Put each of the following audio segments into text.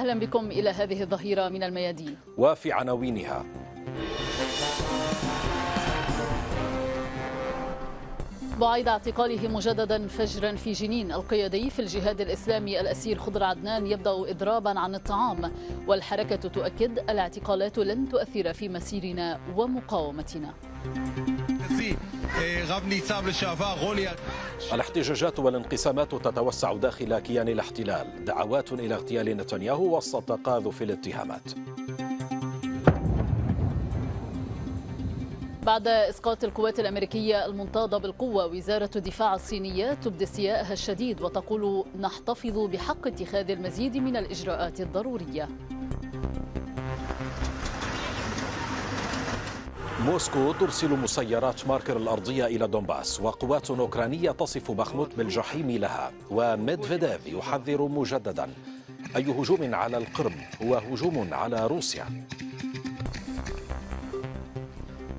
أهلا بكم إلى هذه الظهيرة من الميادين. وفي عناوينها. بعيد اعتقاله مجددا فجرا في جنين القيادي في الجهاد الإسلامي الأسير خضر عدنان يبدأ إضرابا عن الطعام والحركة تؤكد الاعتقالات لن تؤثر في مسيرنا ومقاومتنا. الاحتجاجات والانقسامات تتوسع داخل كيان الاحتلال. دعوات إلى اغتيال نتنياهو وسط تقاذف الاتهامات. بعد إسقاط القوات الأمريكية المنتاضة بالقوة وزارة الدفاع الصينية تبدي استيائها الشديد وتقول نحتفظ بحق اتخاذ المزيد من الإجراءات الضرورية. موسكو ترسل مسيرات ماركر الأرضية إلى دونباس وقوات أوكرانية تصف بخموت بالجحيم لها وميدفيديف يحذر مجددا. أي هجوم على القرم هو هجوم على روسيا.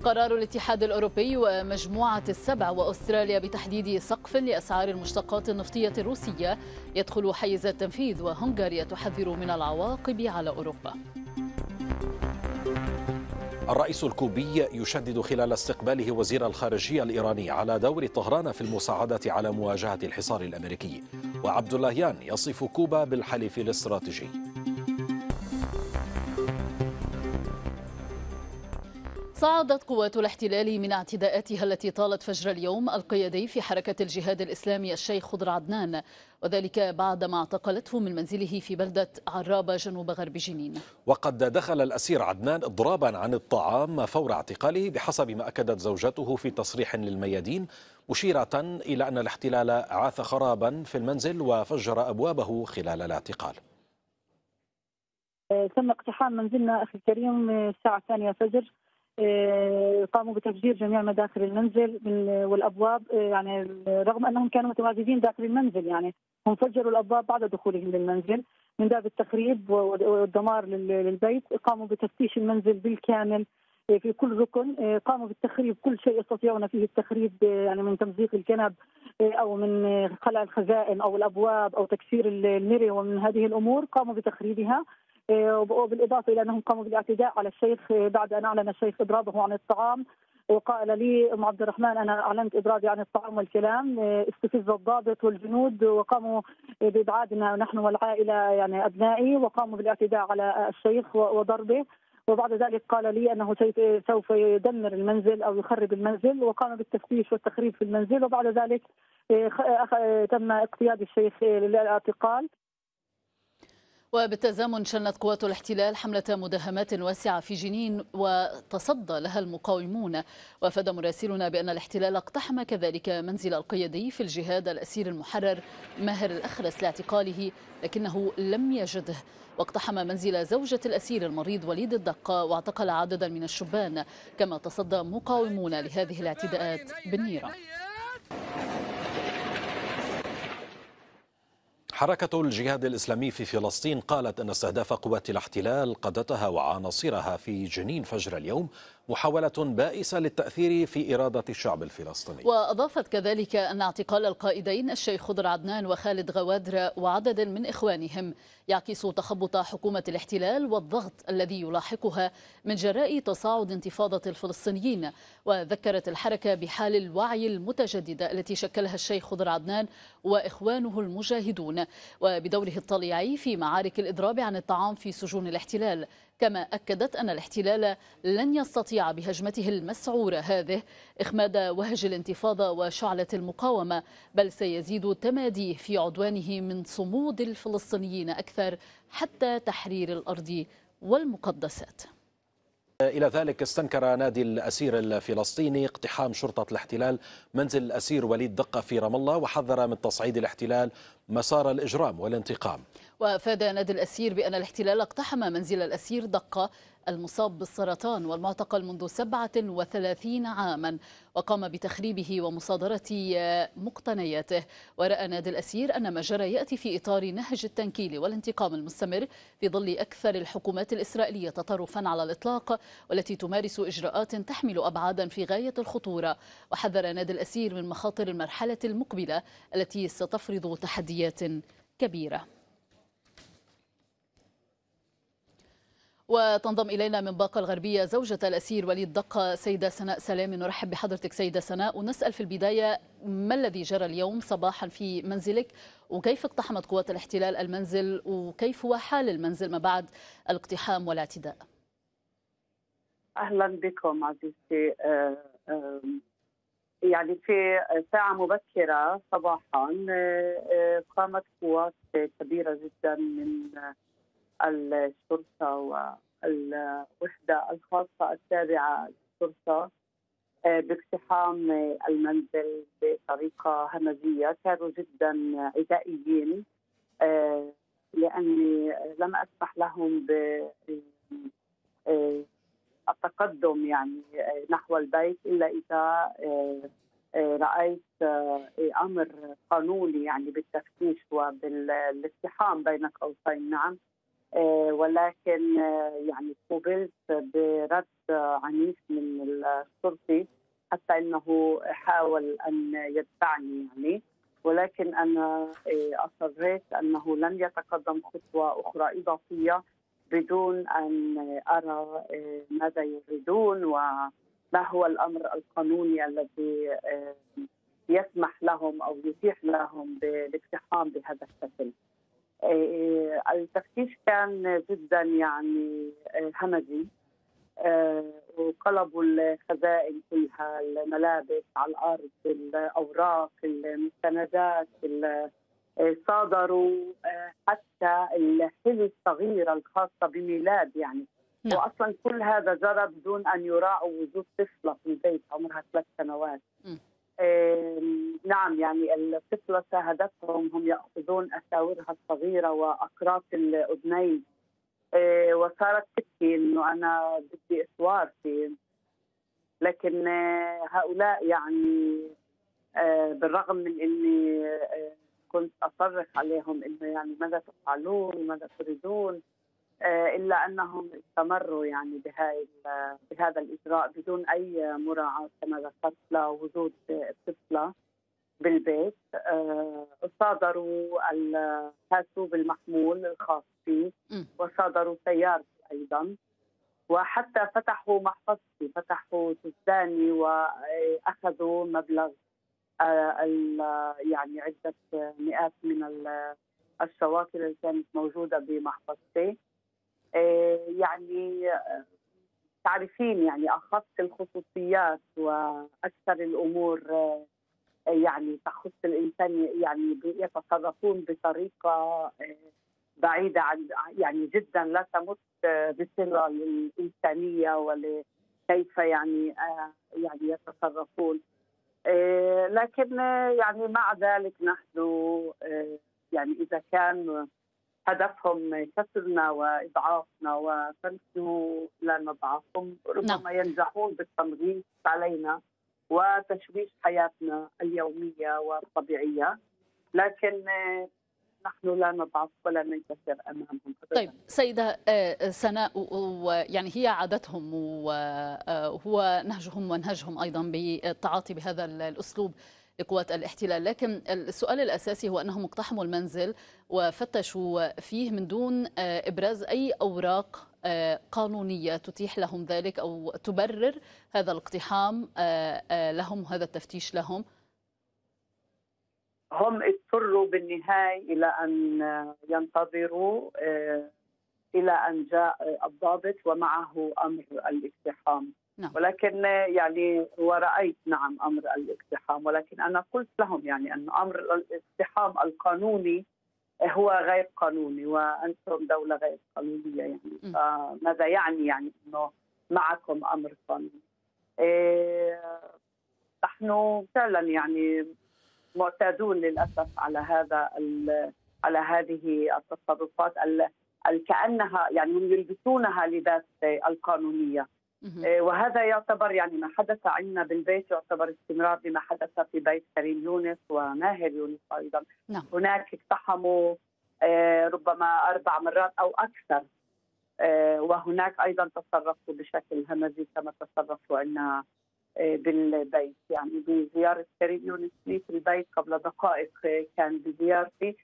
قرار الاتحاد الأوروبي ومجموعة السبع وأستراليا بتحديد سقف لأسعار المشتقات النفطية الروسية يدخل حيز التنفيذ وهنغاريا تحذر من العواقب على أوروبا. الرئيس الكوبي يشدد خلال استقباله وزير الخارجية الإيراني على دور طهران في المساعدة على مواجهة الحصار الأمريكي. وعبد اللهيان يصف كوبا بالحليف الاستراتيجي. صعدت قوات الاحتلال من اعتداءاتها التي طالت فجر اليوم القيادي في حركة الجهاد الإسلامي الشيخ خضر عدنان وذلك بعدما اعتقلته من منزله في بلدة عرابة جنوب غرب جنين. وقد دخل الأسير عدنان إضرابا عن الطعام فور اعتقاله بحسب ما أكدت زوجته في تصريح للميادين مشيرة إلى أن الاحتلال عاث خرابا في المنزل وفجر أبوابه خلال الاعتقال. تم اقتحام منزلنا أخي الكريم الساعة الثانية فجر. آه، قاموا بتفجير جميع مداخل المنزل والأبواب آه، يعني رغم أنهم كانوا متواجدين داخل المنزل يعني هم فجروا الأبواب بعد دخولهم للمنزل. من باب التخريب والدمار للبيت قاموا بتفتيش المنزل بالكامل آه، في كل ركن قاموا بالتخريب كل شيء يستطيعون فيه التخريب يعني من تمزيق الكنب أو من خلع الخزائن أو الأبواب أو تكسير المري ومن هذه الأمور قاموا بتخريبها. وبالإضافة إلى أنهم قاموا بالاعتداء على الشيخ بعد أن أعلن الشيخ اضرابه عن الطعام وقال لي أم عبد الرحمن أنا أعلنت اضرابي عن الطعام والكلام استفز الضابط والجنود وقاموا بإبعادنا نحن والعائلة يعني أبنائي وقاموا بالاعتداء على الشيخ وضربه. وبعد ذلك قال لي أنه سوف يدمر المنزل أو يخرب المنزل وقام بالتفتيش والتخريب في المنزل وبعد ذلك تم اقتياد الشيخ للاعتقال. وبالتزامن شنت قوات الاحتلال حملة مداهمات واسعة في جنين وتصدى لها المقاومون. وأفاد مراسلنا بأن الاحتلال اقتحم كذلك منزل القيادي في الجهاد الأسير المحرر ماهر الأخرس لاعتقاله لكنه لم يجده. واقتحم منزل زوجة الأسير المريض وليد الدقة واعتقل عددا من الشبان كما تصدى مقاومون لهذه الاعتداءات بالنيران حركة الجهاد الإسلامي في فلسطين قالت أن استهداف قوات الاحتلال قادتها وعناصرها في جنين فجر اليوم محاولة بائسة للتأثير في إرادة الشعب الفلسطيني. وأضافت كذلك أن اعتقال القائدين الشيخ خضر عدنان وخالد غوادر وعدد من إخوانهم يعكس تخبط حكومة الاحتلال والضغط الذي يلاحقها من جراء تصاعد انتفاضة الفلسطينيين. وذكرت الحركة بحال الوعي المتجددة التي شكلها الشيخ خضر عدنان وإخوانه المجاهدون. وبدوره الطليعي في معارك الإضراب عن الطعام في سجون الاحتلال. كما أكدت أن الاحتلال لن يستطيع بهجمته المسعورة هذه إخماد وهج الانتفاضة وشعلة المقاومة بل سيزيد تماديه في عدوانه من صمود الفلسطينيين أكثر حتى تحرير الأرض والمقدسات. إلى ذلك استنكر نادي الأسير الفلسطيني اقتحام شرطة الاحتلال منزل الأسير وليد دقة في رام الله وحذر من تصعيد الاحتلال مسار الإجرام والانتقام. وأفاد نادي الأسير بأن الاحتلال اقتحم منزل الأسير دقة المصاب بالسرطان والمعتقل منذ 37 عاما وقام بتخريبه ومصادرة مقتنياته. ورأى نادي الأسير أن ما جرى يأتي في إطار نهج التنكيل والانتقام المستمر في ظل أكثر الحكومات الإسرائيلية تطرفا على الإطلاق والتي تمارس إجراءات تحمل أبعادا في غاية الخطورة. وحذر نادي الأسير من مخاطر المرحلة المقبلة التي ستفرض تحديات كبيرة. وتنضم إلينا من باقة الغربية زوجة الأسير وليد دقة. سيدة سناء سلامي نرحب بحضرتك سيدة سناء. ونسأل في البداية ما الذي جرى اليوم صباحا في منزلك؟ وكيف اقتحمت قوات الاحتلال المنزل؟ وكيف هو حال المنزل ما بعد الاقتحام والاعتداء؟ أهلا بكم عزيزتي. آه، آه، يعني في ساعة مبكرة صباحا آه، قامت قوات كبيرة جدا من الشرطة والوحدة الخاصة التابعة للشرطة آه، باقتحام المنزل بطريقة همجية كانوا جدا عدائيين آه، لأني لم أسمح لهم آه، التقدم يعني نحو البيت إلا إذا رأيت أمر قانوني يعني بالتفتيش وبالاقتحام بين قوسين. نعم. ولكن آه، يعني قوبلت برد عنيف من الشرطي حتى إنه حاول أن يدفعني يعني ولكن أنا آه، أصريت أنه لن يتقدم خطوة أخرى إضافية بدون أن أرى ماذا يريدون وما هو الأمر القانوني الذي يسمح لهم أو يتيح لهم بالاقتحام بهذا الشكل. آه، التفتيش كان جدا يعني آه، همجي آه، وقلبوا الخزائن كلها الملابس على الأرض الأوراق المستندات صادروا حتى الحلي الصغيره الخاصة بميلاد يعني نعم. واصلا كل هذا جرى بدون أن يراعوا وجود طفلة في البيت عمرها ثلاث سنوات م. نعم يعني الطفلة شاهدتهم هم يأخذون أساورها الصغيرة وأقراص الأذنين. آه، وصارت تبكي إنه أنا بدي إسوار في لكن آه، هؤلاء يعني آه، بالرغم من إني كنت أصرخ عليهم إنه يعني ماذا تفعلون؟ ماذا تريدون؟ آه، إلا أنهم استمروا يعني بهاي بهذا الإجراء بدون أي مراعاة كما ذكرت لوجود الطفله بالبيت. آه، صادروا الحاسوب المحمول الخاص فيه وصادروا سيارتي أيضا. وحتى فتحوا محفظتي فتحوا تزداني وأخذوا مبلغ آه، يعني عدة مئات من الشواكر اللي كانت موجودة بمحفظتي. آه، يعني آه، تعرفين يعني أخص الخصوصيات وأكثر الأمور آه، يعني تخص الإنسان يعني يتصرفون بطريقة بعيدة عن يعني جدا لا تمت بصلة للإنسانية ولكيف يعني يعني يتصرفون. لكن يعني مع ذلك نحن يعني إذا كان هدفهم كسرنا وإضعافنا فنحن لا نضعفهم ربما نعم. ينجحون بالتمغيص علينا وتشويش حياتنا اليومية والطبيعية. لكن نحن لا نضعف ولا ننكسر أمامهم طيب سيدة آه، سناء ويعني هي عادتهم وهو آه، نهجهم ونهجهم أيضا بالتعاطي بهذا الأسلوب. لقوات الاحتلال. لكن السؤال الأساسي هو أنهم اقتحموا المنزل وفتشوا فيه من دون آه، إبراز أي أوراق آه، قانونية تتيح لهم ذلك أو تبرر هذا الاقتحام آه، لهم هذا التفتيش لهم؟ هم اضطروا بالنهاية إلى أن ينتظروا إلى أن جاء الضابط ومعه أمر الاقتحام. نعم. ولكن يعني ورأيت نعم أمر الاقتحام ولكن أنا قلت لهم يعني أن أمر الاقتحام القانوني هو غير قانوني وأنتم دولة غير قانونية يعني. فماذا يعني يعني أنه معكم أمر قانوني؟ إيه نحن فعلا يعني معتادون للأسف على هذا على هذه التصرفات كأنها يعني يلبسونها لباس القانونية. وهذا يعتبر يعني ما حدث عندنا بالبيت يعتبر استمرار لما حدث في بيت كريم يونس وماهر يونس أيضا. نعم. هناك اقتحموا إيه، ربما أربع مرات أو أكثر. إيه، وهناك أيضا تصرفوا بشكل همزي كما تصرفوا عندنا بالبيت. يعني بزيارة كريم يونس لي في البيت قبل دقائق كان بزيارتي.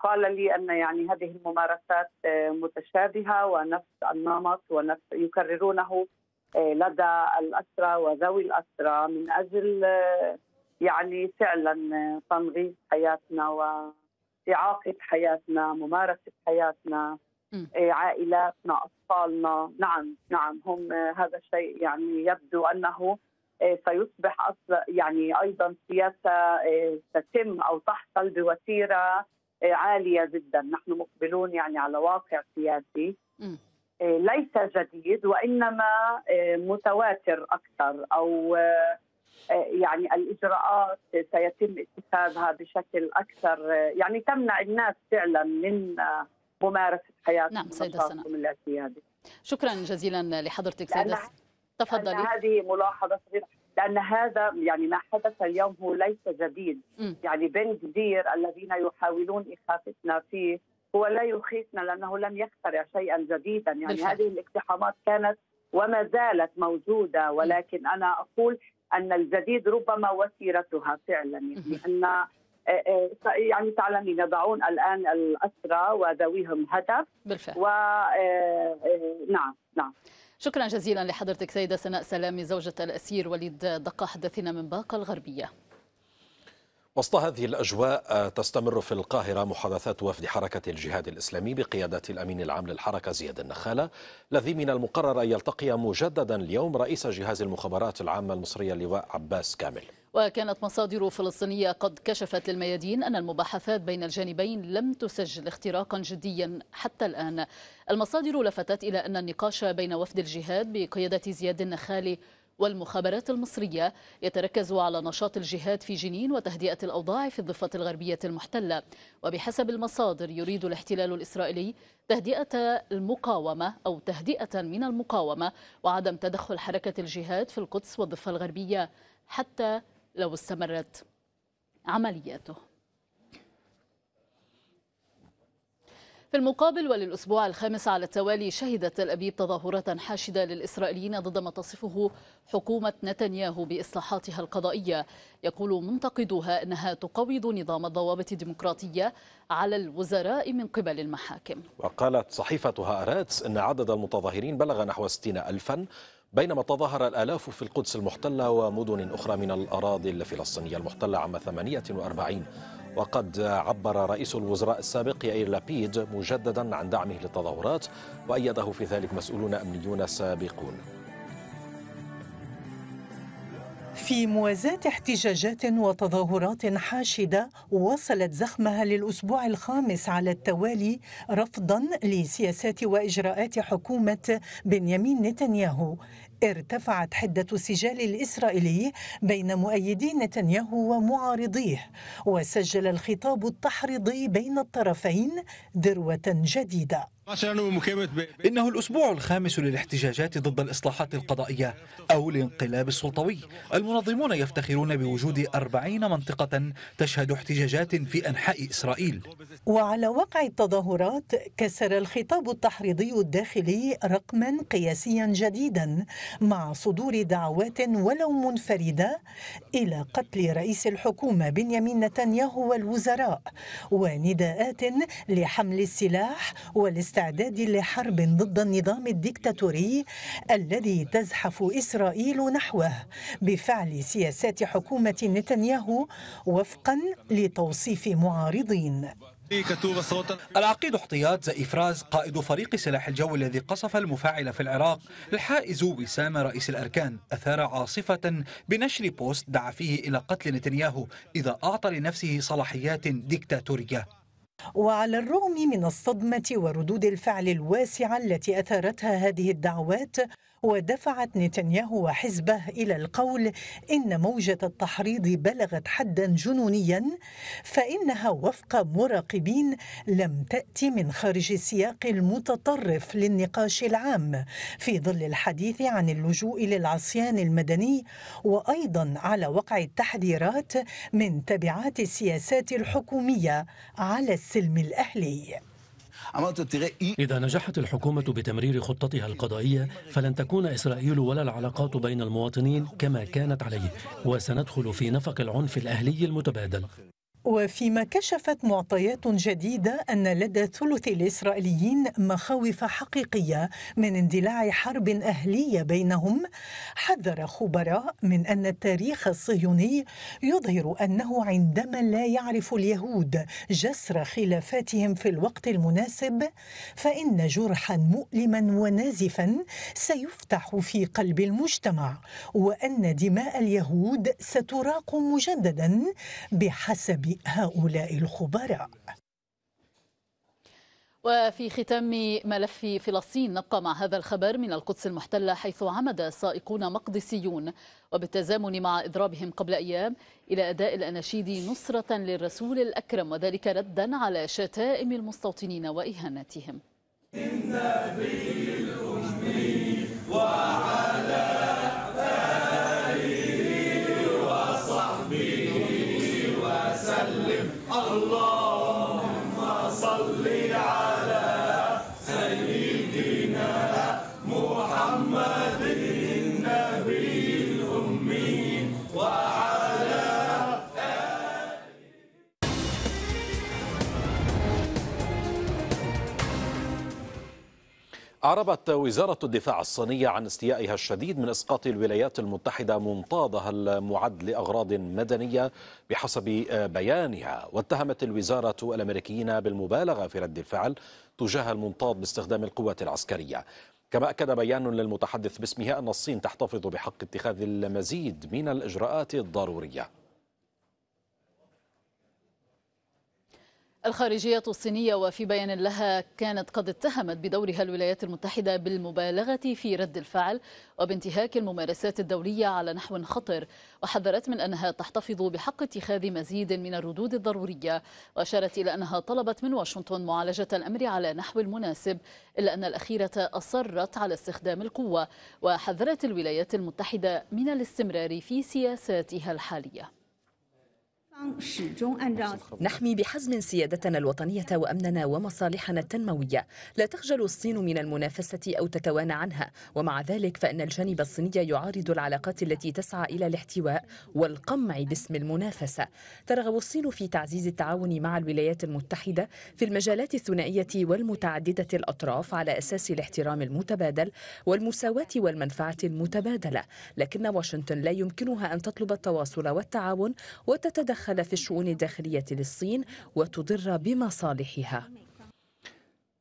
قال لي أن يعني هذه الممارسات متشابهة ونفس النمط ونفس يكررونه لدى الاسرى وذوي الاسرى من أجل يعني فعلا تنغيص حياتنا وإعاقة حياتنا ممارسة حياتنا عائلاتنا أطفالنا. نعم نعم هم هذا الشيء يعني يبدو أنه سيصبح يعني أيضا سياسة تتم أو تحصل بوتيرة عالية جدا. نحن مقبلون يعني على واقع سياسي. ليس جديد وإنما متواتر أكثر أو يعني الإجراءات سيتم اتخاذها بشكل أكثر يعني تمنع الناس فعلا من ممارسة حياتهم نعم سيدة سنة. الاعتيادي شكرا جزيلا لحضرتك سيدة تفضلي. هذه ملاحظة صغيره لأن هذا يعني ما حدث اليوم هو ليس جديد. م. يعني بن جدير الذين يحاولون إخافتنا فيه هو لا يخيفنا لأنه لم يخترع شيئا جديدا. يعني بالفعل. هذه الاقتحامات كانت وما زالت موجودة. ولكن أنا أقول أن الجديد ربما وتيرتها فعلا. يعني أن آه، آه، يعني تعلمين يضعون الآن الأسرى وذويهم هدف. بالفعل. ونعم آه، نعم. شكرا جزيلا لحضرتك سيدة سناء سلامي زوجة الأسير وليد دقة حدثنا من باقة الغربية. وسط هذه الأجواء تستمر في القاهرة محادثات وفد حركة الجهاد الإسلامي بقيادة الأمين العام للحركة زياد النخالة. الذي من المقرر أن يلتقي مجددا اليوم رئيس جهاز المخابرات العامة المصرية اللواء عباس كامل. وكانت مصادر فلسطينية قد كشفت للميادين أن المباحثات بين الجانبين لم تسجل اختراقا جديا حتى الآن. المصادر لفتت إلى أن النقاش بين وفد الجهاد بقيادة زياد النخالي والمخابرات المصرية يتركز على نشاط الجهاد في جنين وتهدئة الأوضاع في الضفة الغربية المحتلة. وبحسب المصادر يريد الاحتلال الإسرائيلي تهدئة المقاومة أو تهدئة من المقاومة وعدم تدخل حركة الجهاد في القدس والضفة الغربية حتى لو استمرت عملياته. في المقابل وللأسبوع الخامس على التوالي شهدت تل أبيب تظاهرات حاشدة للإسرائيليين ضد ما تصفه حكومة نتنياهو بإصلاحاتها القضائية. يقول منتقدوها أنها تقوض نظام الضوابط الديمقراطية على الوزراء من قبل المحاكم. وقالت صحيفة هآراتس أن عدد المتظاهرين بلغ نحو 60 ألفا بينما تظاهر الآلاف في القدس المحتلة ومدن أخرى من الأراضي الفلسطينية المحتلة عام 48 وقد عبر رئيس الوزراء السابق يائير لابيد مجددا عن دعمه للتظاهرات وأيده في ذلك مسؤولون أمنيون سابقون. في موازاة احتجاجات وتظاهرات حاشدة وصلت زخمها للأسبوع الخامس على التوالي رفضا لسياسات وإجراءات حكومة بنيامين نتنياهو. ارتفعت حدة السجال الإسرائيلي بين مؤيدي نتنياهو ومعارضيه وسجل الخطاب التحريضي بين الطرفين ذروة جديدة. إنه الأسبوع الخامس للاحتجاجات ضد الإصلاحات القضائية أو الانقلاب السلطوي. المنظمون يفتخرون بوجود أربعين منطقة تشهد احتجاجات في أنحاء إسرائيل. وعلى وقع التظاهرات كسر الخطاب التحريضي الداخلي رقما قياسيا جديدا مع صدور دعوات ولو منفردة إلى قتل رئيس الحكومة بنيامين نتنياهو والوزراء ونداءات لحمل السلاح والاستعداد لحرب ضد النظام الدكتاتوري الذي تزحف إسرائيل نحوه بفعل سياسات حكومة نتنياهو وفقا لتوصيف معارضين. العقيد احتياط زي إفراز قائد فريق سلاح الجو الذي قصف المفاعل في العراق الحائز وسام رئيس الأركان أثار عاصفة بنشر بوست دعا فيه إلى قتل نتنياهو إذا أعطى لنفسه صلاحيات ديكتاتورية وعلى الرغم من الصدمة وردود الفعل الواسعة التي أثارتها هذه الدعوات ودفعت نتنياهو وحزبه إلى القول إن موجة التحريض بلغت حدا جنونيا فإنها وفق مراقبين لم تاتي من خارج السياق المتطرف للنقاش العام. في ظل الحديث عن اللجوء للعصيان المدني وأيضا على وقع التحذيرات من تبعات السياسات الحكومية على السلم الاهلي إذا نجحت الحكومة بتمرير خطتها القضائية فلن تكون إسرائيل ولا العلاقات بين المواطنين كما كانت عليه وسندخل في نفق العنف الأهلي المتبادل. وفيما كشفت معطيات جديدة أن لدى ثلث الإسرائيليين مخاوف حقيقية من اندلاع حرب أهلية بينهم. حذر خبراء من أن التاريخ الصهيوني يظهر أنه عندما لا يعرف اليهود جسر خلافاتهم في الوقت المناسب فإن جرحا مؤلما ونازفا سيفتح في قلب المجتمع وأن دماء اليهود ستراق مجددا بحسب هؤلاء الخبراء. وفي ختام ملف فلسطين نبقى مع هذا الخبر من القدس المحتلة حيث عمد سائقون مقدسيون وبالتزامن مع إضرابهم قبل أيام إلى أداء الأناشيد نصرة للرسول الأكرم وذلك ردا على شتائم المستوطنين وإهانتهم النبي الأمي أعربت وزارة الدفاع الصينية عن استيائها الشديد من إسقاط الولايات المتحدة منطادها المعد لأغراض مدنية بحسب بيانها. واتهمت الوزارة الأمريكيين بالمبالغة في رد الفعل تجاه المنطاد باستخدام القوات العسكرية. كما أكد بيان للمتحدث باسمها أن الصين تحتفظ بحق اتخاذ المزيد من الإجراءات الضرورية. الخارجية الصينية وفي بيان لها كانت قد اتهمت بدورها الولايات المتحدة بالمبالغة في رد الفعل وبانتهاك الممارسات الدولية على نحو خطر وحذرت من أنها تحتفظ بحق اتخاذ مزيد من الردود الضرورية وأشارت إلى أنها طلبت من واشنطن معالجة الأمر على نحو المناسب إلا أن الأخيرة أصرت على استخدام القوة وحذرت الولايات المتحدة من الاستمرار في سياساتها الحالية. نحمي بحزم سيادتنا الوطنية وأمننا ومصالحنا التنموية. لا تخجل الصين من المنافسة أو تتوانى عنها. ومع ذلك فإن الجانب الصيني يعارض العلاقات التي تسعى إلى الاحتواء والقمع باسم المنافسة. ترغب الصين في تعزيز التعاون مع الولايات المتحدة في المجالات الثنائية والمتعددة الأطراف على أساس الاحترام المتبادل والمساواة والمنفعة المتبادلة. لكن واشنطن لا يمكنها أن تطلب التواصل والتعاون وتتدخل تتدخل في الشؤون الداخلية للصين وتضر بمصالحها.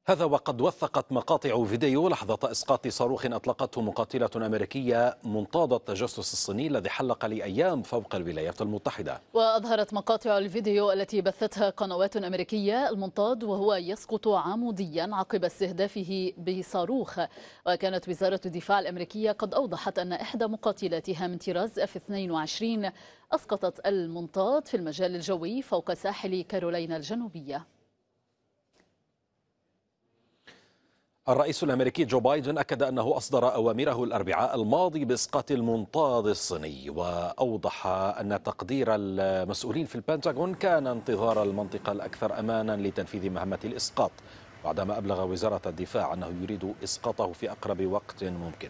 هذا وقد وثقت مقاطع فيديو لحظة إسقاط صاروخ أطلقته مقاتلة أمريكية منطاد التجسس الصيني الذي حلق لأيام فوق الولايات المتحدة. وأظهرت مقاطع الفيديو التي بثتها قنوات أمريكية المنطاد وهو يسقط عموديا عقب استهدافه بصاروخ. وكانت وزارة الدفاع الأمريكية قد أوضحت أن إحدى مقاتلاتها من طراز اف 22 أسقطت المنطاد في المجال الجوي فوق ساحل كارولينا الجنوبية. الرئيس الأمريكي جو بايدن أكد أنه أصدر أوامره الأربعاء الماضي بإسقاط المنطاد الصيني وأوضح أن تقدير المسؤولين في البنتاغون كان انتظار المنطقة الأكثر امانا لتنفيذ مهمة الإسقاط بعدما أبلغ وزارة الدفاع أنه يريد إسقاطه في أقرب وقت ممكن.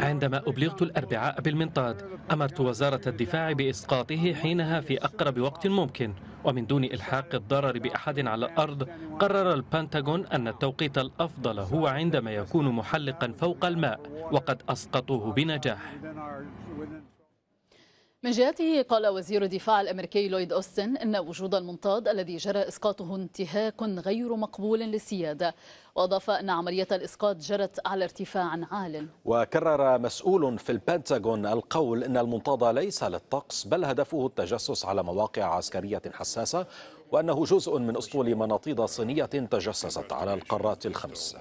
عندما أبلغت الأربعاء بالمنطاد أمرت وزارة الدفاع بإسقاطه حينها في أقرب وقت ممكن. ومن دون إلحاق الضرر بأحد على الأرض قرر البنتاغون أن التوقيت الأفضل هو عندما يكون محلقا فوق الماء وقد أسقطوه بنجاح. من جهته قال وزير الدفاع الأمريكي لويد أوستن إن وجود المنطاد الذي جرى إسقاطه انتهاك غير مقبول للسيادة وأضاف إن عملية الإسقاط جرت على ارتفاع عال. وكرر مسؤول في البنتاغون القول إن المنطاد ليس للطقس بل هدفه التجسس على مواقع عسكرية حساسة وأنه جزء من أسطول مناطيد صينية تجسست على القارات الخمس.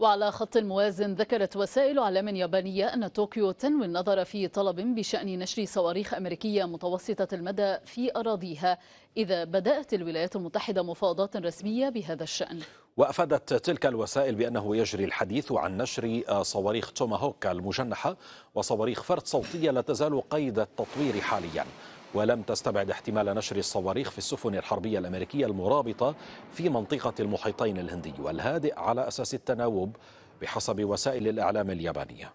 وعلى خط موازن ذكرت وسائل إعلام يابانية أن طوكيو تنوي النظر في طلب بشأن نشر صواريخ أمريكية متوسطة المدى في أراضيها إذا بدأت الولايات المتحدة مفاوضات رسمية بهذا الشأن. وأفادت تلك الوسائل بأنه يجري الحديث عن نشر صواريخ توماهوك المجنحة وصواريخ فرد صوتية لا تزال قيد التطوير حاليا. ولم تستبعد احتمال نشر الصواريخ في السفن الحربية الأمريكية المرابطة في منطقة المحيطين الهندي والهادئ على أساس التناوب بحسب وسائل الإعلام اليابانية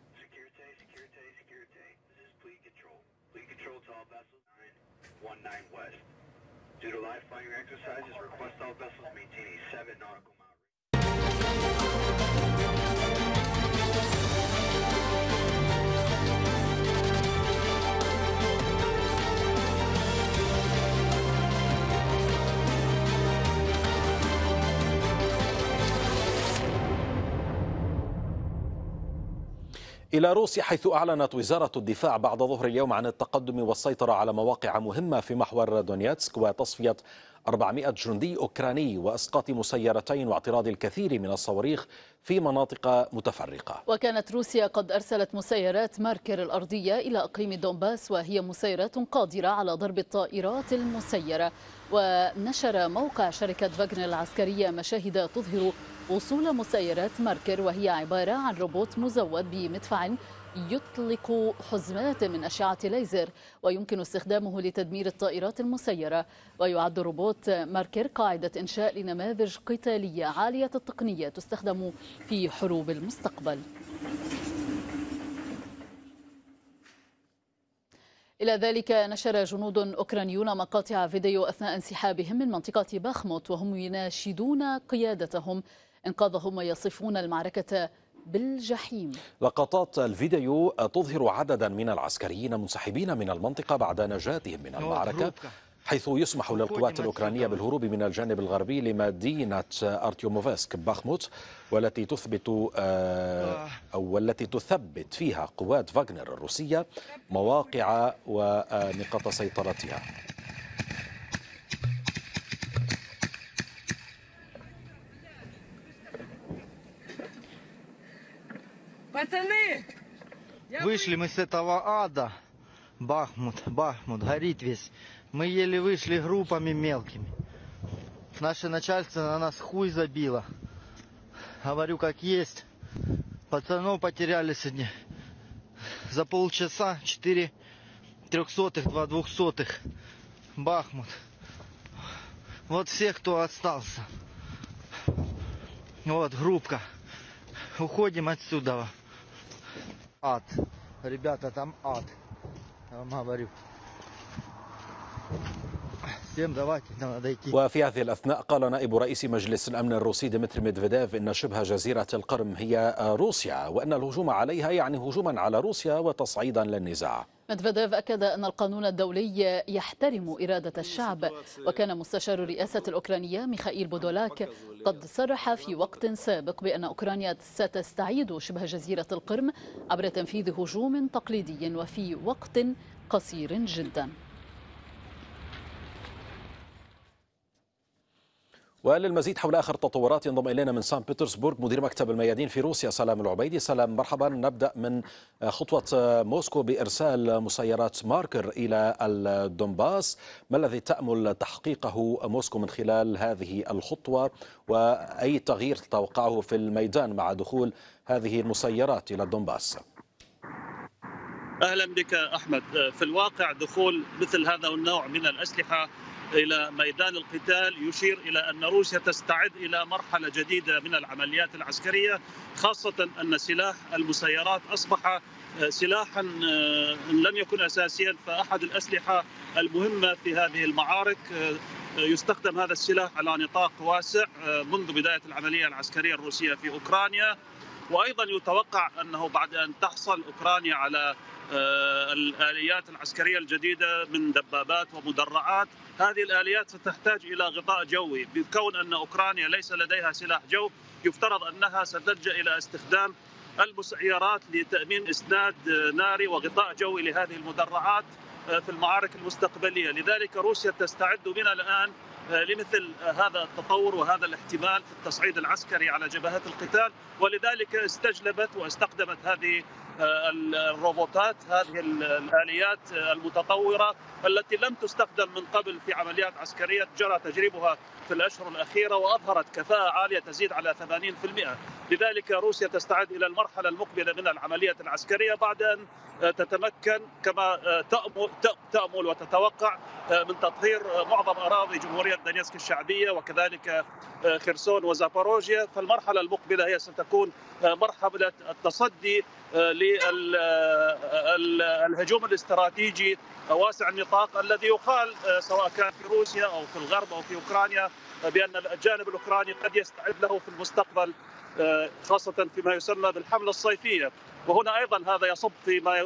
Due to live firing exercises, request all vessels maintain a إلى روسيا حيث أعلنت وزارة الدفاع بعد ظهر اليوم عن التقدم والسيطرة على مواقع مهمة في محور دونيتسك وتصفية 400 جندي أوكراني وأسقاط مسيرتين واعتراض الكثير من الصواريخ في مناطق متفرقة. وكانت روسيا قد أرسلت مسيرات ماركر الأرضية إلى أقليم دونباس وهي مسيرات قادرة على ضرب الطائرات المسيرة. ونشر موقع شركة فاغنر العسكرية مشاهد تظهر وصول مسيرات ماركر وهي عبارة عن روبوت مزود بمدفع يطلق حزمات من أشعة ليزر ويمكن استخدامه لتدمير الطائرات المسيرة. ويعد روبوت ماركر قاعدة إنشاء لنماذج قتالية عالية التقنية تستخدم في حروب المستقبل. إلى ذلك نشر جنود أوكرانيون مقاطع فيديو أثناء انسحابهم من منطقة باخموت وهم يناشدون قيادتهم إنقاذهم ويصفون المعركة بالجحيم. لقطات الفيديو تظهر عددا من العسكريين منسحبين من المنطقة بعد نجاتهم من المعركة حيث يسمح للقوات الأوكرانية بالهروب من الجانب الغربي لمدينة أرتيوموفسك باخموت والتي تثبت آه، أو والتي تثبت فيها قوات فاغنر الروسية مواقع ونقاط سيطرتها. Пацаны! Вышли мы с этого ада. Бахмут, Бахмут, горит весь. Мы еле вышли группами мелкими. Наше начальство на нас хуй забило. Говорю, как есть. Пацанов потеряли сегодня. За полчаса 4 трехсотых, два двухсотых. Бахмут. Вот всех, кто остался. Вот, группка. Уходим отсюда ад. Ребята, там ад. Я вам говорю. وفي هذه الأثناء قال نائب رئيس مجلس الأمن الروسي ديمتري ميدفيديف إن شبه جزيرة القرم هي روسيا وأن الهجوم عليها يعني هجوما على روسيا وتصعيدا للنزاع. ميدفيديف أكد أن القانون الدولي يحترم إرادة الشعب وكان مستشار الرئاسة الأوكرانية ميخائيل بودولاك قد صرح في وقت سابق بأن أوكرانيا ستستعيد شبه جزيرة القرم عبر تنفيذ هجوم تقليدي وفي وقت قصير جداً. وللمزيد حول آخر التطورات ينضم إلينا من سان بطرسبورغ مدير مكتب الميادين في روسيا سلام العبيدي. سلام مرحبا. نبدأ من خطوة موسكو بإرسال مسيرات ماركر إلى الدنباس ما الذي تأمل تحقيقه موسكو من خلال هذه الخطوة؟ وأي تغيير تتوقعه في الميدان مع دخول هذه المسيرات إلى الدنباس أهلا بك أحمد. في الواقع دخول مثل هذا النوع من الأسلحة إلى ميدان القتال يشير إلى أن روسيا تستعد إلى مرحلة جديدة من العمليات العسكرية خاصة أن سلاح المسيرات أصبح آه، سلاحا آه، لم يكن اساسيا فأحد الأسلحة المهمة في هذه المعارك آه، يستخدم هذا السلاح على نطاق واسع منذ بداية العملية العسكرية الروسية في أوكرانيا. وأيضا يتوقع أنه بعد أن تحصل أوكرانيا على الآليات العسكرية الجديدة من دبابات ومدرعات هذه الآليات ستحتاج إلى غطاء جوي بكون أن أوكرانيا ليس لديها سلاح جو يفترض أنها ستلجأ إلى استخدام المسيرات لتأمين اسناد ناري وغطاء جوي لهذه المدرعات آه، في المعارك المستقبلية، لذلك روسيا تستعد من الآن آه، لمثل هذا التطور وهذا الاحتمال في التصعيد العسكري على جبهات القتال ولذلك استجلبت واستخدمت هذه الروبوتات هذه الآليات المتطورة التي لم تستخدم من قبل في عمليات عسكرية جرى تجريبها في الأشهر الأخيرة وأظهرت كفاءة عالية تزيد على 80% لذلك روسيا تستعد إلى المرحلة المقبلة من العملية العسكرية بعد أن تتمكن كما تأمل وتتوقع من تطهير معظم أراضي جمهورية دونيتسك الشعبية وكذلك خرسون وزاباروجيا. فالمرحلة المقبلة هي ستكون مرحلة التصدي للهجوم الاستراتيجي واسع النطاق الذي يقال سواء كان في روسيا أو في الغرب أو في أوكرانيا بأن الجانب الأوكراني قد يستعد له في المستقبل خاصة فيما يسمى بالحملة الصيفية. وهنا أيضا هذا يصب فيما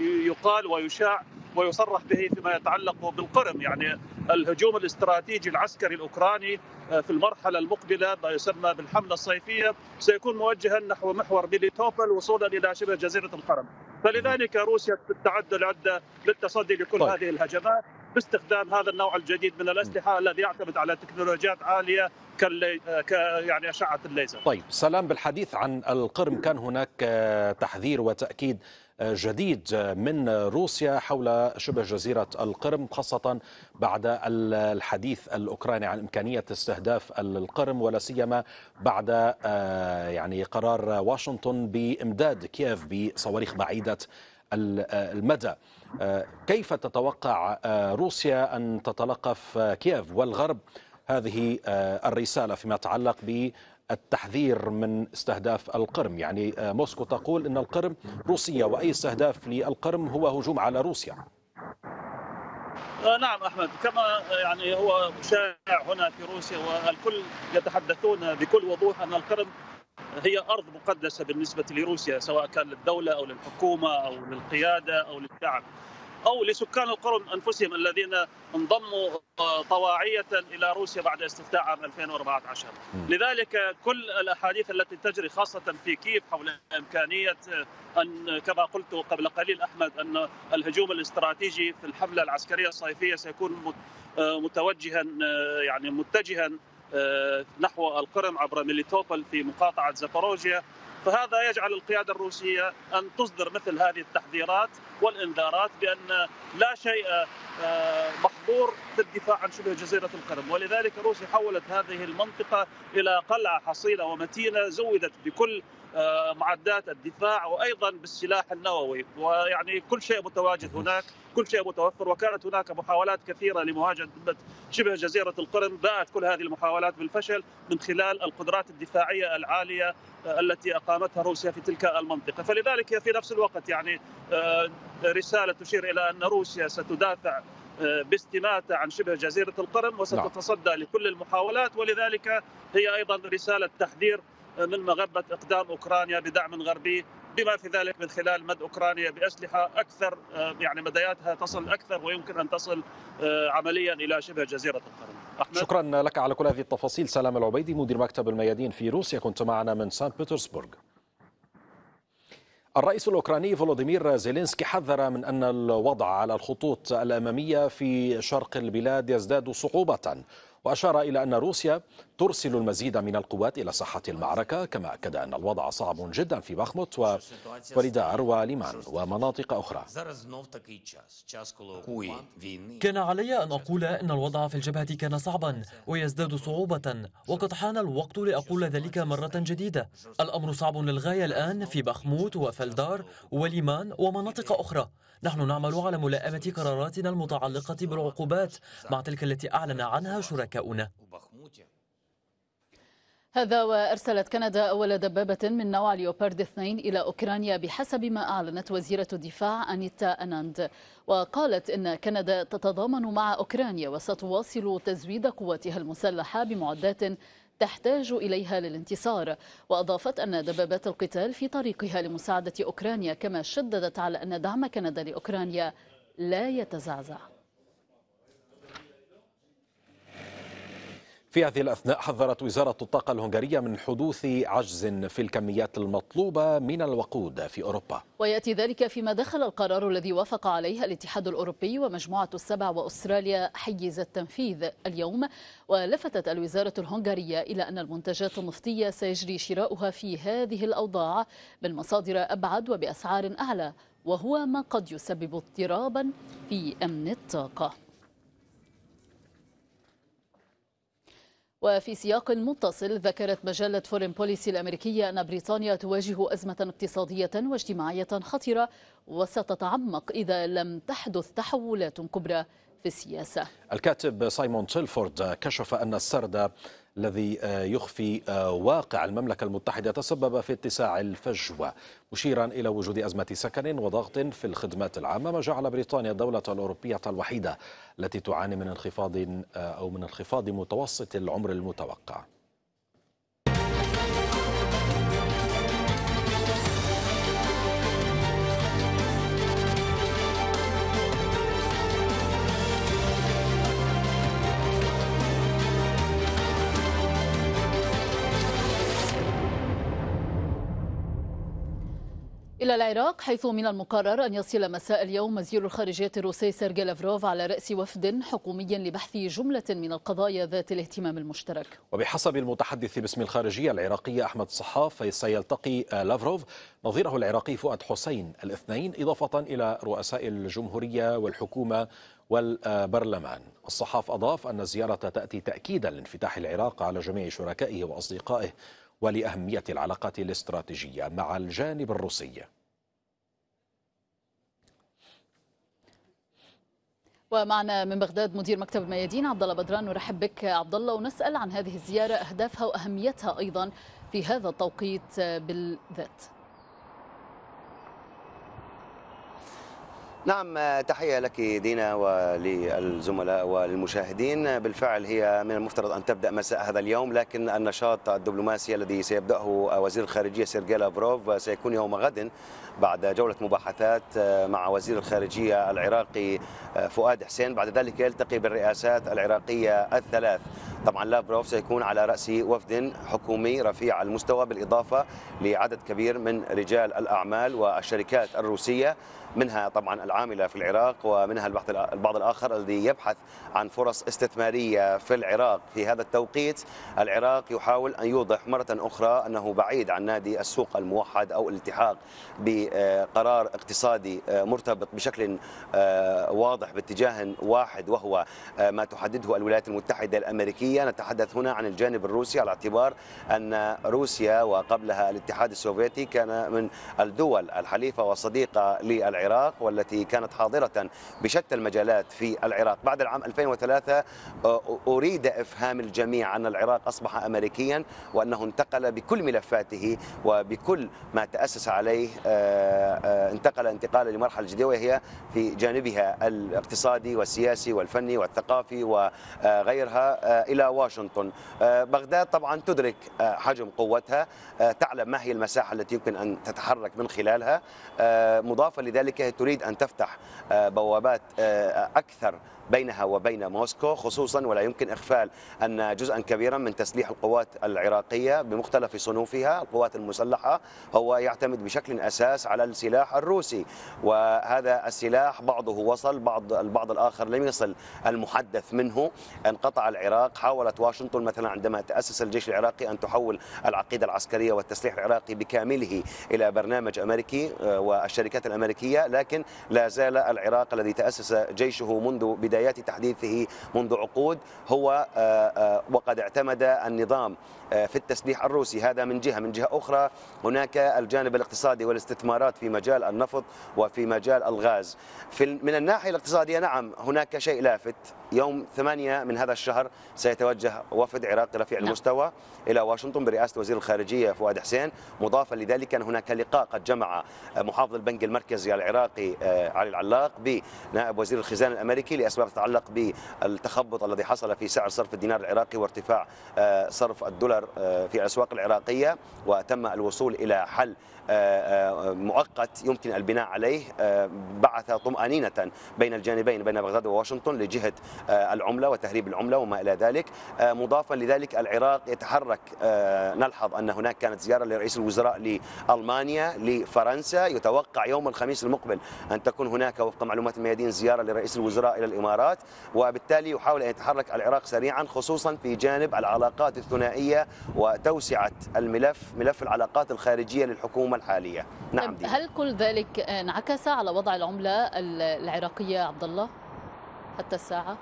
يقال ويشاع ويصرح به فيما يتعلق بالقرم يعني الهجوم الاستراتيجي العسكري الأوكراني آه، في المرحلة المقبلة ما يسمى بالحملة الصيفية سيكون موجها نحو محور ميليتوبل وصولا إلى شبه جزيرة القرم فلذلك روسيا تعد العده للتصدي لكل طيب. هذه الهجمات باستخدام هذا النوع الجديد من الأسلحة الذي يعتمد على تكنولوجيات عالية كاللي... ك يعني أشعة الليزر. طيب سلام بالحديث عن القرم. كان هناك آه، تحذير وتأكيد جديد من روسيا حول شبه جزيرة القرم خاصة بعد الحديث الأوكراني عن إمكانية استهداف القرم ولا سيما بعد آه، يعني قرار واشنطن بإمداد كييف بصواريخ بعيدة المدى. آه، كيف تتوقع آه، روسيا أن تتلقف كييف؟ والغرب هذه الرسالة فيما يتعلق ب التحذير من استهداف القرم يعني آه، موسكو تقول أن القرم روسية وأي استهداف للقرم هو هجوم على روسيا آه، نعم أحمد كما يعني هو شائع هنا في روسيا والكل يتحدثون بكل وضوح أن القرم هي أرض مقدسة بالنسبة لروسيا سواء كان للدولة أو للحكومة أو للقيادة أو للشعب. أو لسكان القرم أنفسهم الذين انضموا طواعية إلى روسيا بعد استفتاء عام 2014 لذلك كل الأحاديث التي تجري خاصة في كييف حول إمكانية أن كما قلت قبل قليل أحمد أن الهجوم الاستراتيجي في الحملة العسكرية الصيفية سيكون متوجها يعني متجها نحو القرم عبر ميليتوبل في مقاطعة زاباروجيا فهذا يجعل القيادة الروسية أن تصدر مثل هذه التحذيرات والإنذارات بأن لا شيء آه، محظور في الدفاع عن شبه جزيرة القرم. ولذلك روسيا حولت هذه المنطقة إلى قلعة حصينه ومتينة زودت بكل معدات الدفاع وأيضا بالسلاح النووي. ويعني كل شيء متواجد هناك كل شيء متوفر. وكانت هناك محاولات كثيرة لمواجهة شبه جزيرة القرم. باءت كل هذه المحاولات بالفشل من خلال القدرات الدفاعية العالية آه، التي أقامتها روسيا في تلك المنطقة. فلذلك هي في نفس الوقت يعني آه، رسالة تشير إلى أن روسيا ستدافع باستماتة عن شبه جزيرة القرم وستتصدى لكل المحاولات. ولذلك هي أيضا رسالة تحذير من مغبة إقدام أوكرانيا بدعم غربي بما في ذلك من خلال مد أوكرانيا بأسلحة أكثر آه، يعني مداياتها تصل أكثر ويمكن أن تصل آه، عمليا إلى شبه جزيرة القرم أحمد. شكرا لك على كل هذه التفاصيل. سلام العبيدي مدير مكتب الميادين في روسيا. كنت معنا من سان بطرسبرغ الرئيس الأوكراني فولوديمير زيلينسكي حذر من أن الوضع على الخطوط الأمامية في شرق البلاد يزداد صعوبة. وأشار إلى أن روسيا ترسل المزيد من القوات إلى ساحة المعركة كما أكد أن الوضع صعب جدا في بخموت وفريدار وليمان ومناطق أخرى. كان علي أن أقول أن الوضع في الجبهة كان صعبا ويزداد صعوبة وقد حان الوقت لأقول ذلك مرة جديدة. الأمر صعب للغاية الآن في بخموت وفلدار وليمان ومناطق أخرى. نحن نعمل على ملائمة قراراتنا المتعلقة بالعقوبات مع تلك التي أعلن عنها شركاؤنا هذا وأرسلت كندا أول دبابة من نوع ليوبارد 2 إلى أوكرانيا بحسب ما أعلنت وزيرة الدفاع أنيتا أناند. وقالت إن كندا تتضامن مع أوكرانيا وستواصل تزويد قواتها المسلحة بمعدات تحتاج إليها للانتصار. وأضافت أن دبابات القتال في طريقها لمساعدة أوكرانيا كما شددت على أن دعم كندا لأوكرانيا لا يتزعزع. في هذه الأثناء حذرت وزارة الطاقة الهنغارية من حدوث عجز في الكميات المطلوبة من الوقود في أوروبا. ويأتي ذلك فيما دخل القرار الذي وافق عليه الاتحاد الأوروبي ومجموعة السبع وأستراليا حيز التنفيذ اليوم. ولفتت الوزارة الهنغارية إلى أن المنتجات النفطية سيجري شراؤها في هذه الأوضاع من مصادر أبعد وبأسعار أعلى وهو ما قد يسبب اضطرابا في أمن الطاقة. وفي سياق متصل ذكرت مجلة فورين بوليسي الأمريكية أن بريطانيا تواجه أزمة اقتصادية واجتماعية خطيرة وستتعمق إذا لم تحدث تحولات كبرى في السياسة. الكاتب سايمون تيلفورد كشف أن السرد الذي يخفي واقع المملكة المتحدة تسبب في اتساع الفجوة مشيرا إلى وجود أزمة سكن وضغط في الخدمات العامة. ما جعل بريطانيا الدولة الأوروبية الوحيدة التي تعاني من انخفاض أو من انخفاض متوسط العمر المتوقع. إلى العراق حيث من المقرر أن يصل مساء اليوم وزير الخارجية الروسي سيرجي لافروف على رأس وفد حكومي لبحث جملة من القضايا ذات الاهتمام المشترك. وبحسب المتحدث باسم الخارجية العراقية أحمد صحاف سيلتقي لافروف نظيره العراقي فؤاد حسين الاثنين إضافة إلى رؤساء الجمهورية والحكومة والبرلمان. الصحاف أضاف أن الزيارة تأتي تأكيدا لانفتاح العراق على جميع شركائه وأصدقائه ولأهمية العلاقات الاستراتيجية مع الجانب الروسي ومعنا من بغداد مدير مكتب الميادين عبد الله بدران نرحب بك عبد الله ونسأل عن هذه الزيارة أهدافها وأهميتها أيضا في هذا التوقيت بالذات. نعم تحية لك دينا وللزملاء وللمشاهدين بالفعل هي من المفترض أن تبدأ مساء هذا اليوم لكن النشاط الدبلوماسي الذي سيبدأه وزير الخارجية سيرجي لافروف سيكون يوم غد. بعد جولة مباحثات مع وزير الخارجية العراقي فؤاد حسين. بعد ذلك يلتقي بالرئاسات العراقية الثلاث. طبعا لافروف سيكون على رأس وفد حكومي رفيع المستوى بالإضافة لعدد كبير من رجال الأعمال والشركات الروسية. منها طبعا العاملة في العراق ومنها البعض الآخر الذي يبحث عن فرص استثمارية في العراق. في هذا التوقيت العراق يحاول أن يوضح مرة أخرى أنه بعيد عن نادي السوق الموحد أو الالتحاق بقرار اقتصادي مرتبط بشكل واضح باتجاه واحد وهو ما تحدده الولايات المتحدة الأمريكية. نتحدث هنا عن الجانب الروسي على اعتبار أن روسيا وقبلها الاتحاد السوفيتي كان من الدول الحليفة والصديقه للعراق والتي كانت حاضرة بشتى المجالات في العراق. بعد العام 2003 أريد إفهام الجميع أن العراق أصبح أمريكيا وأنه انتقل بكل ملفاته وبكل ما تأسس عليه انتقل انتقالا لمرحلة جديدة وهي في جانبها الاقتصادي والسياسي والفني والثقافي وغيرها إلى واشنطن. بغداد طبعا تدرك حجم قوتها تعلم ما هي المساحة التي يمكن أن تتحرك من خلالها. مضافا لذلك تريد أن تفتح بوابات أكثر بينها وبين موسكو خصوصا ولا يمكن إغفال أن جزءا كبيرا من تسليح القوات العراقية بمختلف صنوفها القوات المسلحة هو يعتمد بشكل أساس على السلاح الروسي. وهذا السلاح بعضه وصل بعض البعض الآخر لم يصل المحدث منه. انقطع العراق حاولت واشنطن مثلا عندما تأسس الجيش العراقي أن تحول العقيدة العسكرية والتسليح العراقي بكامله إلى برنامج أمريكي والشركات الأمريكية لكن لا زال العراق الذي تأسس جيشه منذ بداية بدايات تحديثه منذ عقود هو وقد اعتمد النظام في التسليح الروسي. هذا من جهة. من جهة أخرى هناك الجانب الاقتصادي والاستثمارات في مجال النفط وفي مجال الغاز. في من الناحية الاقتصادية نعم هناك شيء لافت. يوم ثمانية من هذا الشهر سيتوجه وفد عراقي رفيع نعم. المستوى إلى واشنطن برئاسة وزير الخارجية فؤاد حسين مضافا لذلك أن هناك لقاء قد جمع محافظ البنك المركزي العراقي علي العلاق بنائب وزير الخزانة الأمريكي لأسباب تتعلق بالتخبط الذي حصل في سعر صرف الدينار العراقي وارتفاع صرف الدولار في الأسواق العراقية وتم الوصول إلى حل مؤقت يمكن البناء عليه بعث طمأنينة بين الجانبين بين بغداد وواشنطن لجهة العملة وتهريب العملة وما إلى ذلك مضافا لذلك العراق يتحرك نلحظ أن هناك كانت زيارة لرئيس الوزراء لألمانيا لفرنسا يتوقع يوم الخميس المقبل أن تكون هناك وفق معلومات الميادين زيارة لرئيس الوزراء إلى الإمارات وبالتالي يحاول أن يتحرك العراق سريعا خصوصا في جانب العلاقات الثنائية وتوسعة الملف ملف العلاقات الخارجية للحكومة الحالية نعم دي. هل كل ذلك انعكس على وضع العملة العراقية عبد الله حتى الساعة؟